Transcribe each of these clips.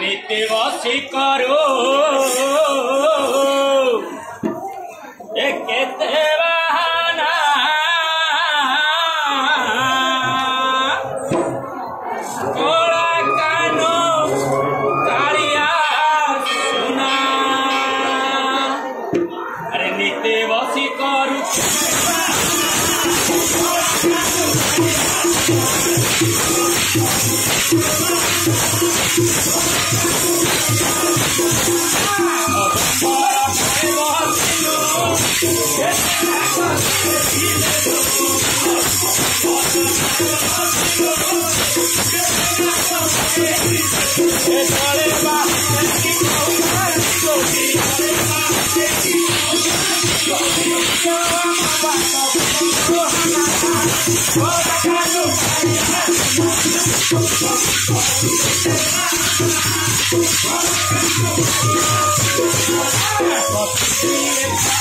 নিতে বসি করো। এ কেতে বাহানা। কোলা কানো? কালিয়া সোনা আরে নিতে বসি করু। Oh, my God.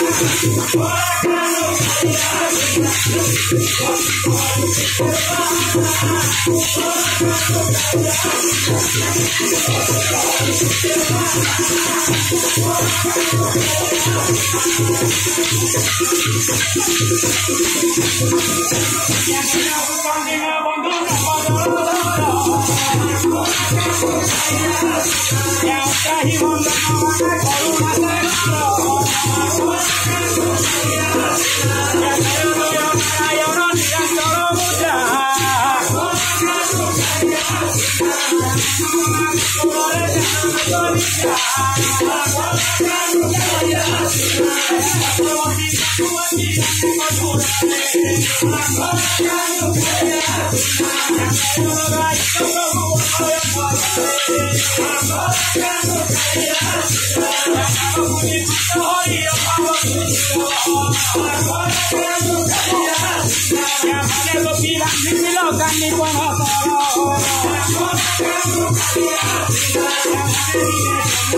Yeah, I'm Yeah. Thank you.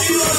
Oh,